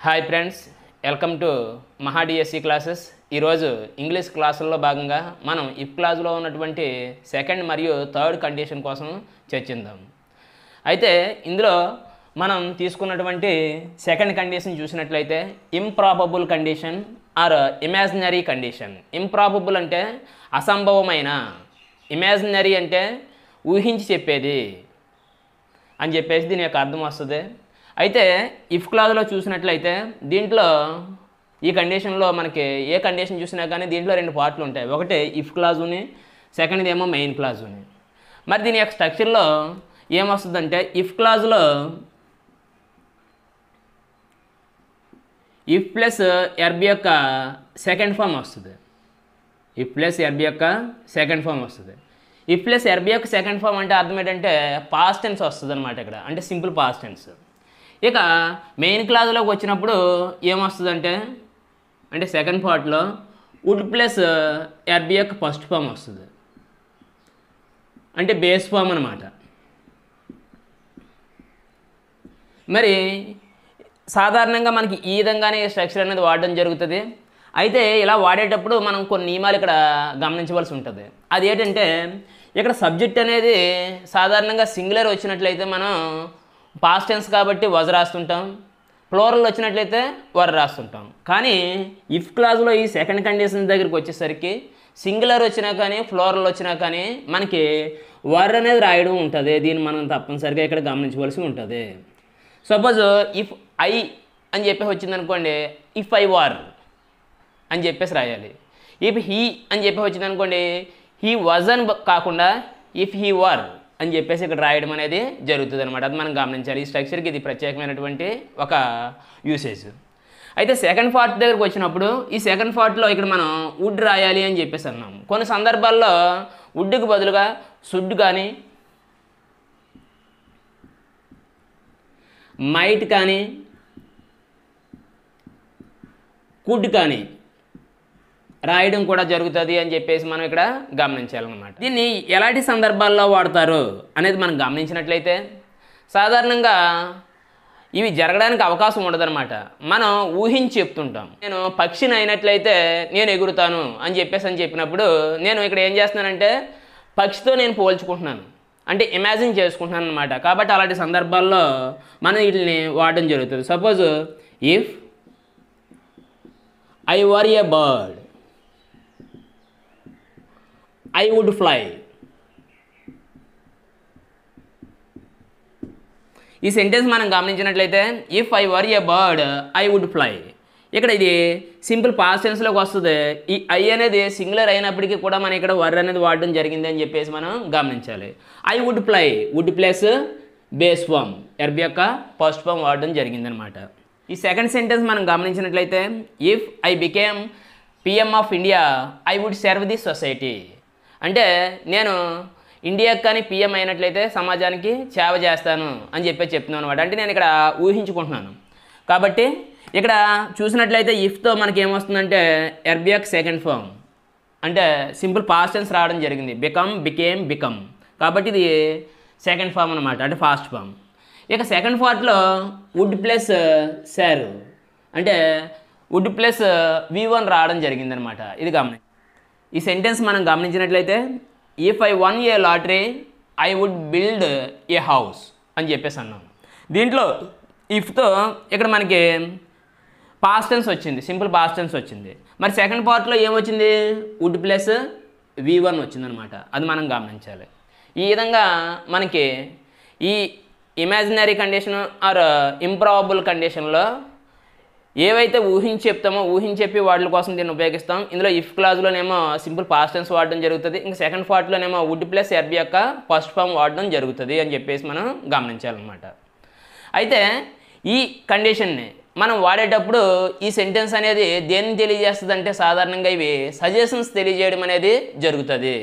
Hi friends welcome to Maha DSC classes ఈరోజు English క్లాసుల్లో భాగంగా మనం ఇఫ్ క్లాస్లో ఉన్నటువంటి సెకండ్ మరియు థర్డ్ కండిషన్ కోసం చర్చిద్దాం. అయితే ఇందులో మనం తీసుకున్నటువంటి సెకండ్ కండిషన్ చూసినట్లయితే improbable condition or imaginary condition improbable అంటే అసంభవమైన ఇమాజినరీ అంటే ఊహించి చెప్పేది అని చెప్పేసి దీని యొక్క అర్థం వస్తుంది. అయితే ఇఫ్ క్లాజ్లో చూసినట్లయితే దీంట్లో ఈ కండిషన్లో మనకి ఏ కండిషన్ చూసినా కానీ దీంట్లో రెండు పార్ట్లు ఉంటాయి. ఒకటి ఇఫ్ క్లాజుని సెకండ్ ఏమో మెయిన్ క్లాజుని మరి దీని యొక్క స్ట్రక్చర్లో ఏమొస్తుందంటే ఇఫ్ క్లాజ్లో ఇఫ్ ప్లస్ ఎర్బి యొక్క సెకండ్ ఫామ్ వస్తుంది. ఇఫ్ ప్లస్ ఎర్బి యొక్క సెకండ్ ఫామ్ వస్తుంది. ఇఫ్ ప్లస్ ఎర్బి యొక్క సెకండ్ ఫామ్ అంటే అర్థం ఏంటంటే పాస్ట్ టెన్స్ వస్తుంది అనమాట ఇక్కడ. అంటే సింపుల్ పాస్ట్ టెన్స్ ఇక మెయిన్ క్లాజ్లోకి వచ్చినప్పుడు ఏమొస్తుందంటే అంటే సెకండ్ పార్ట్లో వుడ్ ప్లస్ ఎర్బి యొక్క ఫస్ట్ ఫామ్ వస్తుంది. అంటే బేస్ ఫామ్ అనమాట మరి సాధారణంగా మనకి ఈ విధంగానే స్ట్రక్చర్ అనేది వాడడం జరుగుతుంది. అయితే ఇలా వాడేటప్పుడు మనం కొన్ని నియమాలు ఇక్కడ గమనించవలసి ఉంటుంది. అది ఏంటంటే ఇక్కడ సబ్జెక్ట్ అనేది సాధారణంగా సింగులర్ వచ్చినట్లయితే మనం పాస్ట్ టెన్స్ కాబట్టి వజ రాస్తుంటాం. ఫ్లోరల్ వచ్చినట్లయితే వర్ రాస్తుంటాం. కానీ ఇఫ్ క్లాజ్లో ఈ సెకండ్ కండిషన్ దగ్గరికి వచ్చేసరికి సింగులర్ వచ్చినా కానీ ఫ్లోరల్ వచ్చినా కానీ మనకి వర్ అనేది రాయడం ఉంటుంది. దీన్ని మనం తప్పనిసరిగా ఇక్కడ గమనించవలసి ఉంటుంది. సపోజ్ ఇఫ్ ఐ అని చెప్పేసి వచ్చింది అనుకోండి ఇఫ్ ఐ వార్ అని చెప్పేసి రాయాలి. ఇఫ్ హీ అని చెప్పేసి వచ్చింది అనుకోండి హీ వజన్ అని కాకుండా ఇఫ్ హీ వార్ అని చెప్పేసి ఇక్కడ రాయడం అనేది జరుగుతుంది అనమాట అది మనం గమనించాలి. ఈ స్ట్రక్చర్కి ఇది ప్రత్యేకమైనటువంటి ఒక యూసేజ్ అయితే సెకండ్ పార్ట్ దగ్గరకు వచ్చినప్పుడు ఈ సెకండ్ పార్ట్లో ఇక్కడ మనం వుడ్ రాయాలి అని చెప్పేసి అన్నాం. కొన్ని సందర్భాల్లో వుడ్కి బదులుగా సుడ్ కానీ మైట్ కానీ కుడ్ కానీ రాయడం కూడా జరుగుతుంది అని చెప్పేసి మనం ఇక్కడ గమనించాలన్నమాట. దీన్ని ఎలాంటి సందర్భాల్లో వాడతారు అనేది మనం గమనించినట్లయితే సాధారణంగా ఇవి జరగడానికి అవకాశం ఉండదన్నమాట. మనం ఊహించి చెప్తుంటాం నేను పక్షిని అయినట్లయితే నేను ఎగురుతాను అని చెప్పేసి అని చెప్పినప్పుడు నేను ఇక్కడ ఏం చేస్తున్నానంటే పక్షితో నేను పోల్చుకుంటున్నాను. అంటే ఇమాజిన్ చేసుకుంటున్నాను అనమాట కాబట్టి అలాంటి సందర్భాల్లో మనం వీటిని వాడడం జరుగుతుంది. Suppose if I were a bird I would fly ఈ సెంటెన్స్ మనం గమనించినట్లయితే if I were a bird I would fly ఇక్కడ ఇది సింపుల్ పాస్ టెన్స్లోకి వస్తుంది. ఈ ఐ అనేది సింగులర్ అయినప్పటికీ కూడా మనం ఇక్కడ వర్ అనేది వాడడం జరిగింది అని చెప్పేసి మనం గమనించాలి. I would fly would plus base form verb యొక్క ఫస్ట్ ఫామ్ వాడడం జరిగిందనమాట. ఈ సెకండ్ సెంటెన్స్ మనం గమనించినట్లయితే if I became PM of India I would serve the society అంటే నేను ఇండియాకి కానీ పిఎం అయినట్లయితే సమాజానికి సేవ చేస్తాను అని చెప్పి చెప్తున్నాను అనమాట అంటే నేను ఇక్కడ ఊహించుకుంటున్నాను. కాబట్టి ఇక్కడ చూసినట్లయితే ఇఫ్తో మనకి ఏమొస్తుందంటే ఎర్బియాక్ సెకండ్ ఫామ్. అంటే సింపుల్ పాస్ట్ టెన్స్ రావడం జరిగింది. Become became become. కాబట్టి ఇది సెకండ్ ఫామ్ అనమాట అంటే ఫాస్ట్ ఫామ్. ఇక సెకండ్ పార్ట్లో వుడ్ ప్లస్ సార్. అంటే వుడ్ ప్లస్ వి వన్ రావడం జరిగిందనమాట ఇది గమని ఈ సెంటెన్స్ మనం గమనించినట్లయితే if I won a lottery I would build a house అని చెప్పేసి అన్నాం. దీంట్లో ఇఫ్తో ఇక్కడ మనకి పాస్ట్ టెన్స్ వచ్చింది సింపుల్ పాస్ట్ టెన్స్ వచ్చింది. మరి సెకండ్ పార్ట్లో ఏమొచ్చింది వుడ్ ప్లస్ వి వన్ వచ్చిందనమాట. అది మనం గమనించాలి. ఈ విధంగా మనకి ఈ ఇమాజినరీ కండిషన్ ఆర్ ఇంప్రాబుల్ కండిషన్లో ఏవైతే ఊహించి చెప్తామో ఊహించి చెప్పి వాటి కోసం దీన్ని ఉపయోగిస్తాం. ఇందులో ఇఫ్ క్లాజ్లోనేమో సింపుల్ పాస్ట్ టెన్స్ వాడడం జరుగుతుంది. ఇంకా సెకండ్ పార్ట్లోనేమో వుడ్ ప్లస్ ఎర్బి యొక్క ఫస్ట్ ఫామ్ వాడడం జరుగుతుంది అని చెప్పేసి మనం గమనించాలన్నమాట. అయితే ఈ కండిషన్ని మనం వాడేటప్పుడు ఈ సెంటెన్స్ అనేది దేన్ని తెలియజేస్తుంది అంటే సాధారణంగా ఇవి సజెషన్స్ తెలియజేయడం అనేది జరుగుతుంది.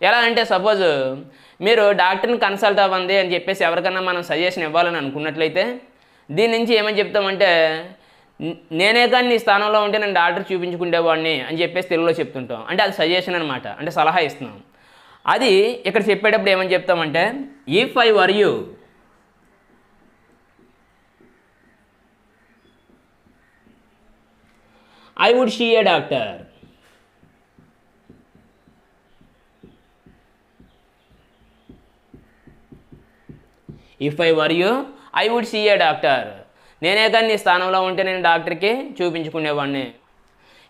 ఎలా అంటే సపోజ్ మీరు డాక్టర్ని కన్సల్ట్ అవ్వండి అని చెప్పేసి ఎవరికన్నా మనం సజెషన్ ఇవ్వాలని అనుకున్నట్లయితే దీని నుంచి ఏమని చెప్తామంటే నేనే కానీ నీ స్థానంలో ఉంటే నేను డాక్టర్ చూపించుకునేవాడిని అని చెప్పేసి తెలుగులో చెప్తుంటాం. అంటే అది సజెషన్ అనమాట అంటే సలహా ఇస్తున్నాం. అది ఇక్కడ చెప్పేటప్పుడు ఏమని చెప్తామంటే if I were you I would see a doctor if I were you I would see a doctor నేనే కానీ నీ స్థానంలో ఉంటే నేను డాక్టర్కి చూపించుకునేవాడిని.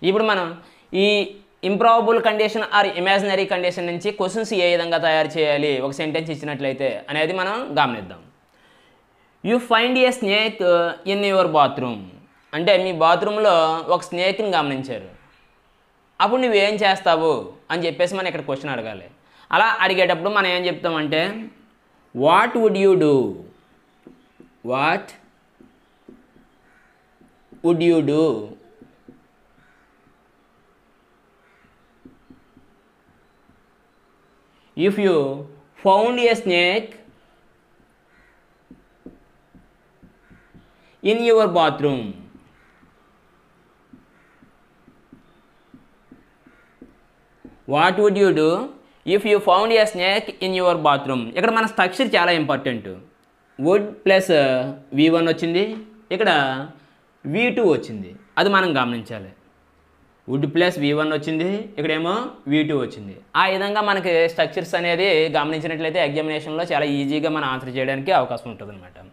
ఇప్పుడు మనం ఈ improbable condition or imaginary condition నుంచి క్వశ్చన్స్ ఏ విధంగా తయారు చేయాలి? ఒక సెంటెన్స్ ఇచ్చినట్లయితే అనేది మనం గమనిద్దాం. You find a snake in your bathroom అంటే మీ బాత్రూంలో ఒక స్నేక్ని గమనించారు. అప్పుడు నువ్వేం చేస్తావు? అని చెప్పేసి మనం ఇక్కడ క్వశ్చన్ అడగాలి. అలా అడిగేటప్పుడు మనం ఏం చెప్తామంటే what would you do what would you do if you found a snake in your bathroom. What would you do if you found a snake in your bathroom ఇక్కడ మన స్ట్రక్చర్ చాలా important would plus V one వచ్చింది. ఇక్కడ వి two వచ్చింది. అది మనం గమనించాలి. Would plus we one వచ్చింది. ఇక్కడేమో వి టూ వచ్చింది. ఆ విధంగా మనకి స్ట్రక్చర్స్ అనేది గమనించినట్లయితే ఎగ్జామినేషన్లో చాలా ఈజీగా మనం ఆన్సర్ చేయడానికి అవకాశం ఉంటుంది అనమాట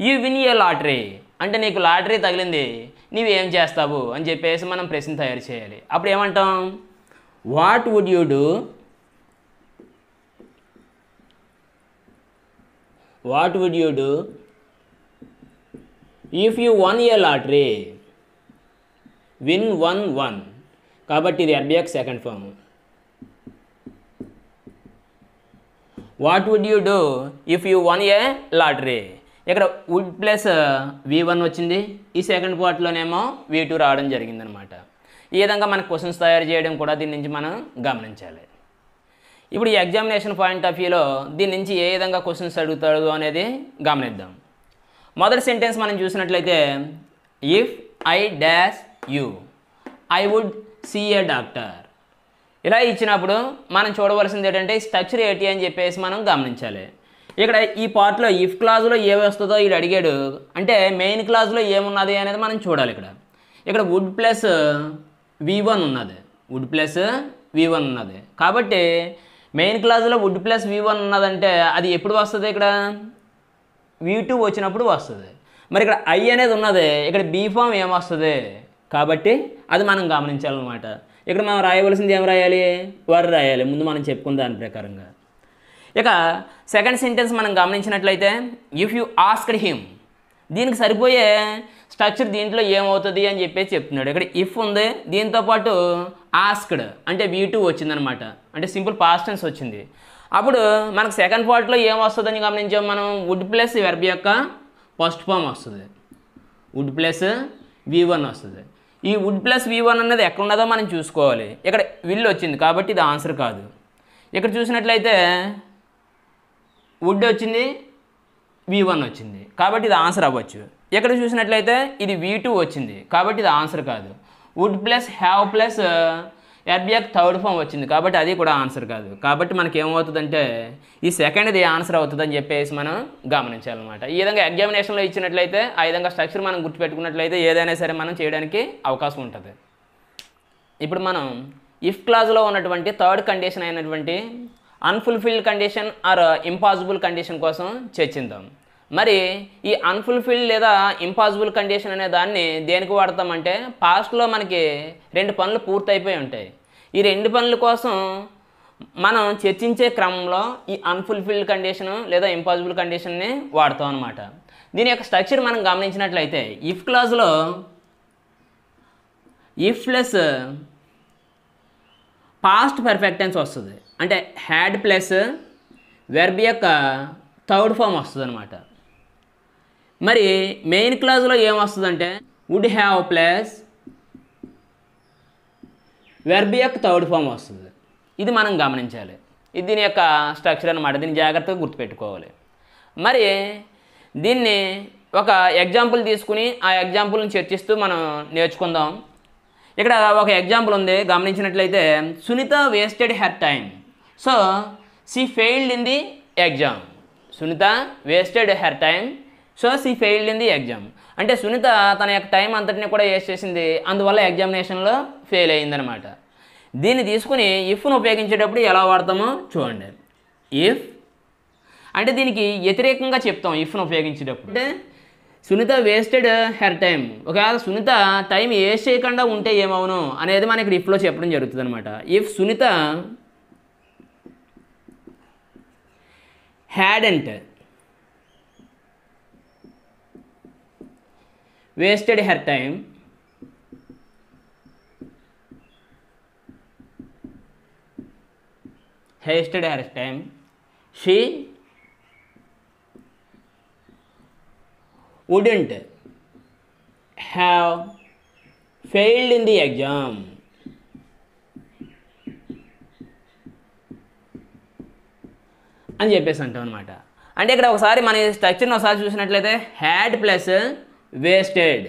యూ విన్ ఏ లాటరీ అంటే నీకు లాటరీ తగిలింది. నీవు ఏం చేస్తావు అని చెప్పేసి మనం ప్రశ్న తయారు చేయాలి. అప్పుడు ఏమంటాం? What would you do what would you do if you won a lottery win won won కాబట్టి ఇది ఎర్బియాక్ second form what would you do if you won a lottery ఇక్కడ వుడ్ ప్లస్ వి వన్ వచ్చింది. ఈ second పార్ట్లోనేమో వి two రావడం జరిగిందనమాట. ఈ విధంగా మన క్వశ్చన్స్ తయారు చేయడం కూడా దీని నుంచి మనం గమనించాలి. ఇప్పుడు ఈ ఎగ్జామినేషన్ పాయింట్ ఆఫ్ వ్యూలో దీని నుంచి ఏ విధంగా క్వశ్చన్స్ అడుగుతాడు అనేది గమనిద్దాం. మొదటి సెంటెన్స్ మనం చూసినట్లయితే if I dash you I would see a doctor ఇలా ఇచ్చినప్పుడు మనం చూడవలసింది ఏంటంటే స్ట్రక్చర్ ఏంటి అని చెప్పేసి మనం గమనించాలి. ఇక్కడ ఈ పార్ట్లో ఇఫ్ క్లాజ్లో ఏమి వస్తుందో ఇది అడిగాడు. అంటే మెయిన్ క్లాజ్లో ఏమున్నది అనేది మనం చూడాలి ఇక్కడ. ఇక్కడ వుడ్ ప్లస్ వి వన్ ఉన్నది. వుడ్ ప్లస్ వి వన్ ఉన్నది. కాబట్టి మెయిన్ క్లాజ్లో వుడ్ ప్లస్ వి వన్ ఉన్నదంటే అది ఎప్పుడు వస్తుంది ఇక్కడ? వి టూ వచ్చినప్పుడు వస్తుంది. మరి ఇక్కడ ఐ అనేది ఉన్నది ఇక్కడ బీ ఫామ్ ఏమొస్తుంది కాబట్టి అది మనం గమనించాలన్నమాట. ఇక్కడ మనం రాయవలసింది ఏం రాయాలి? వర్ రాయాలి. ముందు మనం చెప్పుకున్న దాని ప్రకారంగా. ఇక సెకండ్ సెంటెన్స్ మనం గమనించినట్లయితే ఇఫ్ యూ ఆస్క్డ్ హిమ్ దీనికి సరిపోయే స్ట్రక్చర్ దీంట్లో ఏమవుతుంది అని చెప్పేసి చెప్తున్నాడు. ఇక్కడ ఇఫ్ ఉంది. దీంతో పాటు ఆస్క్డ్ అంటే వీ టూ వచ్చిందనమాట అంటే సింపుల్ పాస్టెన్స్ వచ్చింది. అప్పుడు మనకు సెకండ్ పార్ట్లో ఏం వస్తుందని గమనించాం మనం? వుడ్ ప్లస్ వెర్బ్ యొక్క ఫస్ట్ ఫామ్ వస్తుంది. వుడ్ ప్లస్ వి వన్ వస్తుంది. ఈ వుడ్ ప్లస్ వి వన్ అన్నది ఎక్కడ ఉన్నదో మనం చూసుకోవాలి. ఇక్కడ విల్ వచ్చింది కాబట్టి ఇది ఆన్సర్ కాదు. ఇక్కడ చూసినట్లయితే వుడ్ వచ్చింది వి వన్ వచ్చింది కాబట్టి ఇది ఆన్సర్ అవ్వచ్చు. ఇక్కడ చూసినట్లయితే ఇది వి టూ వచ్చింది కాబట్టి ఇది ఆన్సర్ కాదు. వుడ్ ప్లస్ హ్యావ్ ప్లస్ ఎర్బియాక్ థర్డ్ ఫామ్ వచ్చింది కాబట్టి అది కూడా ఆన్సర్ కాదు. కాబట్టి మనకి ఏమవుతుందంటే ఈ సెకండ్ది ఆన్సర్ అవుతుందని చెప్పేసి మనం గమనించాలన్నమాట. ఈ విధంగా ఎగ్జామినేషన్లో ఇచ్చినట్లయితే ఆ విధంగా స్ట్రక్చర్ మనం గుర్తుపెట్టుకున్నట్లయితే ఏదైనా సరే మనం చేయడానికి అవకాశం ఉంటుంది. ఇప్పుడు మనం ఇఫ్ క్లాజ్లో ఉన్నటువంటి థర్డ్ కండిషన్ అయినటువంటి unfulfilled condition or impossible condition కోసం చర్చిద్దాం. మరి ఈ అన్ఫుల్ఫిల్డ్ లేదా ఇంపాసిబుల్ కండిషన్ అనే దాన్ని దేనికి వాడతామంటే పాస్ట్లో మనకి రెండు పనులు పూర్తయిపోయి ఉంటాయి. ఈ రెండు పనుల కోసం మనం చర్చించే క్రమంలో ఈ అన్ఫుల్ఫిల్డ్ కండిషన్ లేదా ఇంపాసిబుల్ కండిషన్ని వాడతాం అనమాట దీని యొక్క స్ట్రక్చర్ మనం గమనించినట్లయితే if క్లాజ్లో if plus past perfect tense వస్తుంది. అంటే హ్యాడ్ ప్లస్ వెర్బ్ యొక్క థర్డ్ ఫామ్ వస్తుంది అనమాట మరి మెయిన్ క్లాజ్లో ఏం వస్తుందంటే వుడ్ హ్యావ్ ప్లస్ వెర్బ్ యొక్క థర్డ్ ఫామ్ వస్తుంది. ఇది మనం గమనించాలి. ఇది దీని యొక్క స్ట్రక్చర్ అనమాట దీన్ని జాగ్రత్తగా గుర్తుపెట్టుకోవాలి. మరి దీన్ని ఒక ఎగ్జాంపుల్ తీసుకుని ఆ ఎగ్జాంపుల్ని చర్చిస్తూ మనం నేర్చుకుందాం. ఇక్కడ ఒక ఎగ్జాంపుల్ ఉంది. గమనించినట్లయితే Sunitha wasted her time so she failed in the exam Sunitha wasted her time so she failed in the exam అంటే సునీత తన యొక్క టైం అంతటిని కూడా వేస్ట్ చేసింది. అందువల్ల ఎగ్జామినేషన్లో ఫెయిల్ అయిందనమాట దీన్ని తీసుకుని ఇఫ్ను ఉపయోగించేటప్పుడు ఎలా వాడతామో చూడండి. ఇఫ్ అంటే దీనికి వ్యతిరేకంగా చెప్తాం ఇఫ్ను ఉపయోగించేటప్పుడు. అంటే సునీత వేస్టెడ్ హెర్ టైం ఒకవేళ సునీత టైం వేస్ట్ చేయకుండా ఉంటే ఏమవును అనేది మనకి ఇఫ్లో చెప్పడం జరుగుతుంది అనమాట ఇఫ్ సునీత హ్యాడ్ అంటే wasted her time wasted her time. She wouldn't have failed in the exam. అని చెప్పేసి అంటాం అనమాట అంటే ఇక్కడ ఒకసారి మన స్ట్రక్చర్ని ఒకసారి చూసినట్లయితే had plus wasted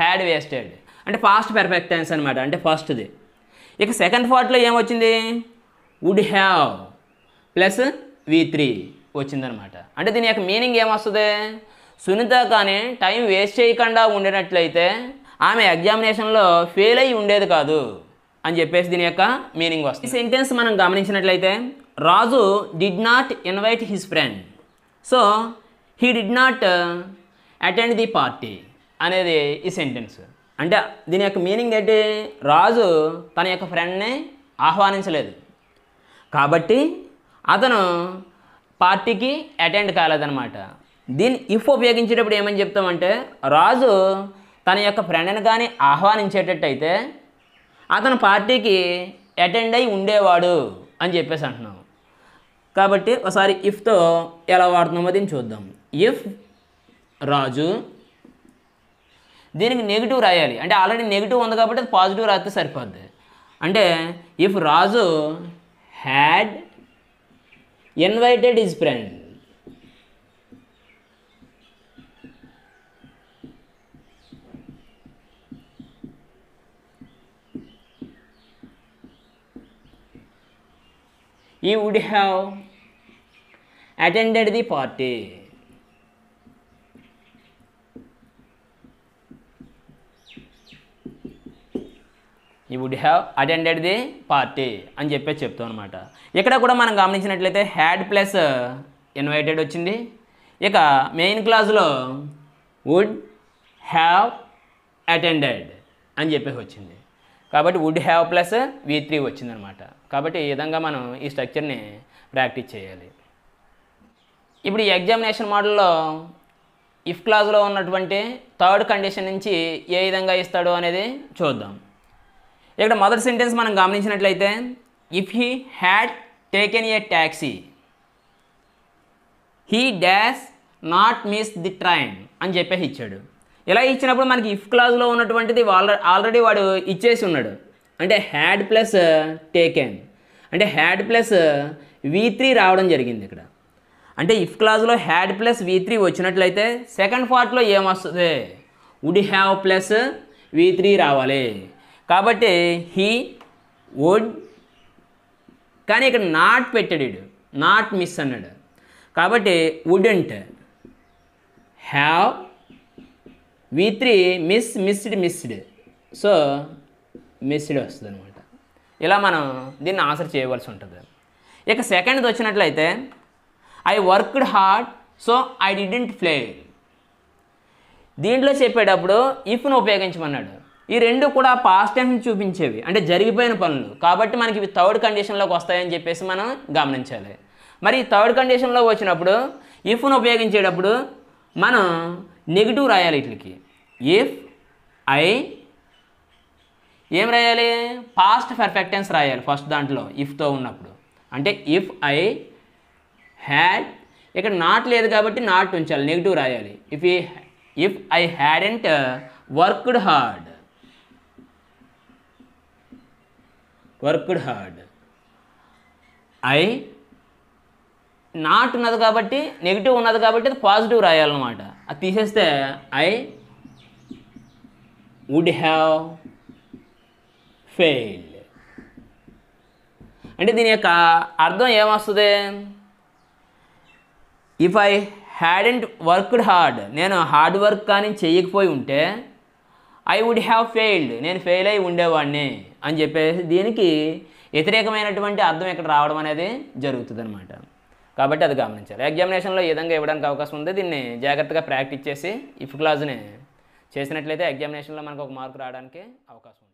had wasted. అంటే ఫాస్ట్ పెర్ఫెక్ట్ టెన్స్ అనమాట అంటే ఫస్ట్ది. ఇక సెకండ్ పార్ట్లో ఏమొచ్చింది? Would have plus V three వచ్చిందనమాట అంటే దీని యొక్క మీనింగ్ ఏమొస్తుంది? సునీత కానీ టైం వేస్ట్ చేయకుండా ఉండేటట్లయితే ఆమె ఎగ్జామినేషన్లో ఫెయిల్ అయ్యి ఉండేది కాదు అని చెప్పేసి దీని యొక్క మీనింగ్ వస్తుంది. ఈ సెంటెన్స్ మనం గమనించినట్లయితే Raju did not invite his friend so he did not attend the party అనేది ఈ సెంటెన్స్ అంటే దీని యొక్క మీనింగ్ ఏంటి? రాజు తన యొక్క ఫ్రెండ్ని ఆహ్వానించలేదు. కాబట్టి అతను పార్టీకి అటెండ్ కాలేదనమాట దీన్ని ఇఫ్ ఉపయోగించేటప్పుడు ఏమని చెప్తామంటే రాజు తన యొక్క ఫ్రెండ్ని కానీ ఆహ్వానించేటట్టయితే అతను పార్టీకి అటెండ్ అయి ఉండేవాడు అని చెప్పేసి అంటున్నాం. కాబట్టి ఒకసారి ఇఫ్తో ఎలా వాడుతున్నామో దీన్ని చూద్దాం. ఇఫ్ రాజు. దీనికి నెగిటివ్ రాయాలి. అంటే ఆల్రెడీ నెగిటివ్ ఉంది కాబట్టి అది పాజిటివ్ రాస్తే సరిపోద్ది. అంటే if Raju had invited his friend he would have attended the party he would have attended the party అని చెప్పేసి చెప్తాం అనమాట ఇక్కడ కూడా మనం గమనించినట్లయితే హ్యాడ్ ప్లస్ ఇన్వైటెడ్ వచ్చింది. ఇక మెయిన్ క్లాస్లో వుడ్ హ్యావ్ అటెండెడ్ అని చెప్పేసి వచ్చింది. కాబట్టి would have plus V three వచ్చిందనమాట కాబట్టి ఈ విధంగా మనం ఈ స్ట్రక్చర్ని ప్రాక్టీస్ చేయాలి. ఇప్పుడు ఈ ఎగ్జామినేషన్ మోడల్లో ఇఫ్ క్లాజ్లో ఉన్నటువంటి థర్డ్ కండిషన్ నుంచి ఏ విధంగా ఇస్తాడో అనేది చూద్దాం. ఇక్కడ మొదటి సెంటెన్స్ మనం గమనించినట్లయితే if he had taken a taxi he dash not miss the train అని చెప్పేసి ఇచ్చాడు. ఇలా ఇచ్చినప్పుడు మనకి ఇఫ్ క్లాజ్లో ఉన్నటువంటిది ఆల్రెడీ ఆల్రెడీ వాడు ఇచ్చేసి ఉన్నాడు. అంటే హ్యాడ్ ప్లస్ టేకెన్ అంటే హ్యాడ్ ప్లస్ వి త్రీ రావడం జరిగింది ఇక్కడ. అంటే ఇఫ్ క్లాజ్లో హ్యాడ్ ప్లస్ వి త్రీ వచ్చినట్లయితే సెకండ్ పార్ట్లో ఏమొస్తుంది? Would have plus V three రావాలి. కాబట్టి హీ వుడ్ కానీ ఇక్కడ నాట్ పెట్టాడు ఇడు నాట్ మిస్ అన్నాడు. కాబట్టి wouldn't have V three miss missed missed so missed వస్తుంది అనమాట ఇలా మనం దీన్ని ఆన్సర్ చేయవలసి ఉంటుంది. ఇక సెకండ్ది వచ్చినట్లయితే I worked hard so I didn't play దీంట్లో చెప్పేటప్పుడు ఇఫ్ను ఉపయోగించమన్నాడు. ఈ రెండు కూడా పాస్ట్ టెన్స్ చూపించేవి. అంటే జరిగిపోయిన పనులు. కాబట్టి మనకి ఇవి థర్డ్ కండిషన్లోకి వస్తాయని చెప్పేసి మనం గమనించాలి. మరి ఈ థర్డ్ కండిషన్లో వచ్చినప్పుడు ఇఫ్ను ఉపయోగించేటప్పుడు మనం నెగిటివ్ రాయాలి వీటికి. ఇఫ్ ఐ ఏం రాయాలి? పాస్ట్ పర్ఫెక్టెన్స్ రాయాలి ఫస్ట్ దాంట్లో ఇఫ్తో ఉన్నప్పుడు. అంటే ఇఫ్ ఐ హ్యాడ్ ఇక్కడ నాట్ లేదు కాబట్టి నాట్ ఉంచాలి నెగిటివ్ రాయాలి. ఇఫ్ ఈ if I hadn't worked hard worked hard I not ఉన్నది కాబట్టి నెగిటివ్ ఉన్నది కాబట్టి అది పాజిటివ్ రాయాలన్నమాట. అది తీసేస్తే ఐ వుడ్ హ్యావ్ ఫెయిల్ అంటే దీని యొక్క అర్థం ఏమొస్తుంది? If I hadn't worked hard నేను హార్డ్ వర్క్ కానీ చేయకపోయి ఉంటే ఐ వుడ్ హ్యావ్ ఫెయిల్డ్ నేను ఫెయిల్ అయి ఉండేవాడిని అని చెప్పేసి దీనికి వ్యతిరేకమైనటువంటి అర్థం ఇక్కడ రావడం అనేది జరుగుతుంది అనమాట కాబట్టి అది గమనించాలి. ఎగ్జామినేషన్లో ఈ విధంగా ఇవ్వడానికి అవకాశం ఉంది. దీన్ని జాగ్రత్తగా ప్రాక్టీస్ చేసి ఇఫ్ క్లాజ్ని చేసినట్లయితే ఎగ్జామినేషన్లో మనకు ఒక మార్కు రావడానికి అవకాశం ఉంది.